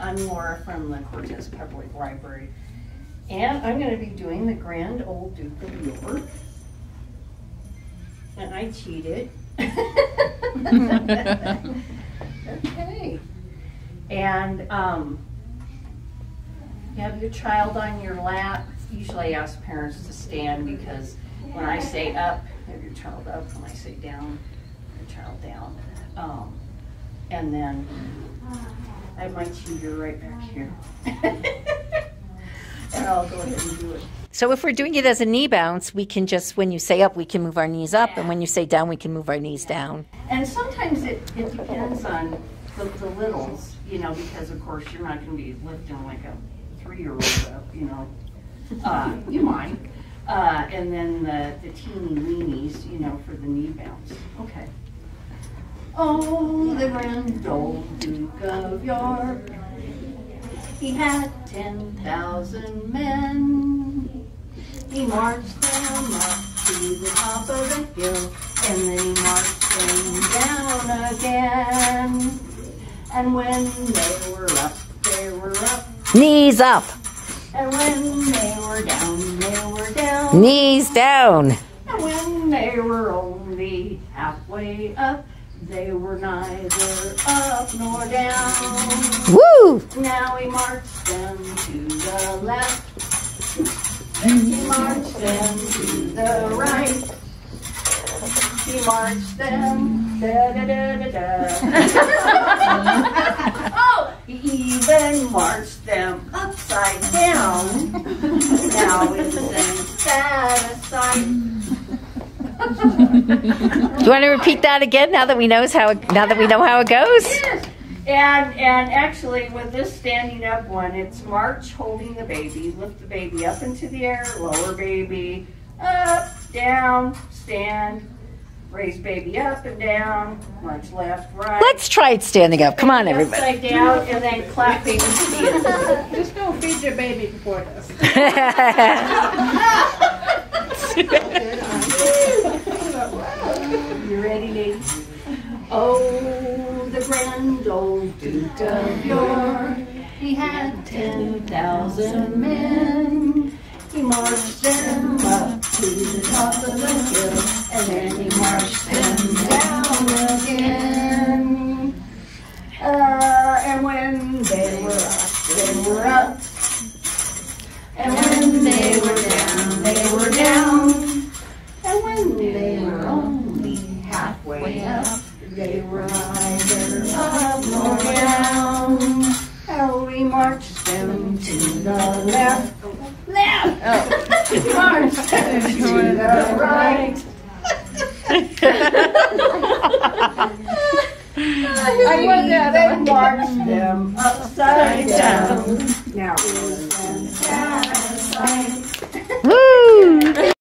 I'm Laura from the Cortez Public Library. And I'm going to be doing the Grand Old Duke of York. And I cheated. okay. And um, you have your child on your lap. Usually I ask parents to stand because when I say up, have your child up. When I say down, your child down. Um, and then I have my cheater right back here. and I'll go ahead and do it. So if we're doing it as a knee bounce, we can just, when you say up, we can move our knees up, and when you say down, we can move our knees down. And sometimes it, it depends on the, the littles, you know, because of course you're not going to be lifting like a three-year-old up, you know. Uh, you might. Uh, and then the, the teeny weenies, you know, for the knee bounce. Oh, the grand old Duke of York, he had ten thousand men. He marched them up to the top of the hill, and then he marched them down again. And when they were up, they were up, Knees up, and when they were down, they were down. knees down. And when they were only halfway up, they were neither up nor down. Woo! Now he marched them to the left. He marched them to the right. He marched them da da da da da. oh, he even marched them upside down. Now isn't that a sight? Do you want to repeat that again now that we knows how now that we know how it goes? Yes. And and actually with this standing up one, it's march holding the baby, lift the baby up into the air, lower baby, up, down, stand, raise baby up and down, march left, right. Let's try it standing up. Come on, everybody. Upside down and then clap baby feet. Just go feed your baby before this. Grand old Duke of York, he had ten thousand men. He marched them up to the top of the hill, and then he march them to the left. Left! Oh. march them to the right. I want that. Then march them upside down. Now. Woo!